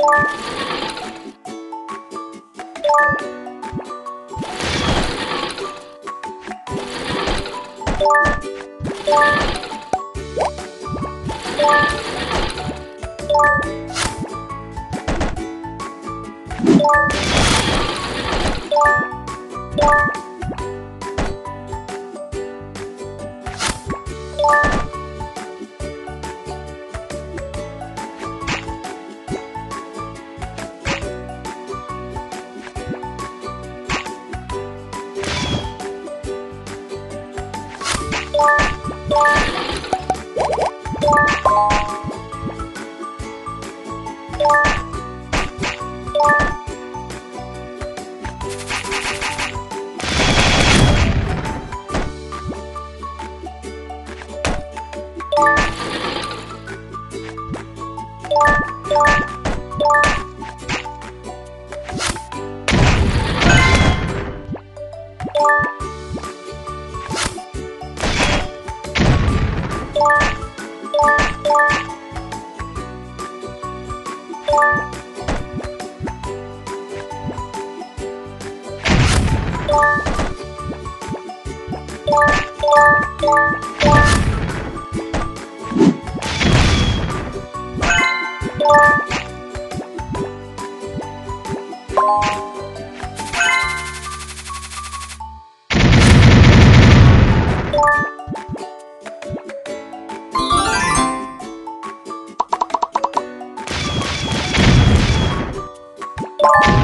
Bye. you. Bye. What?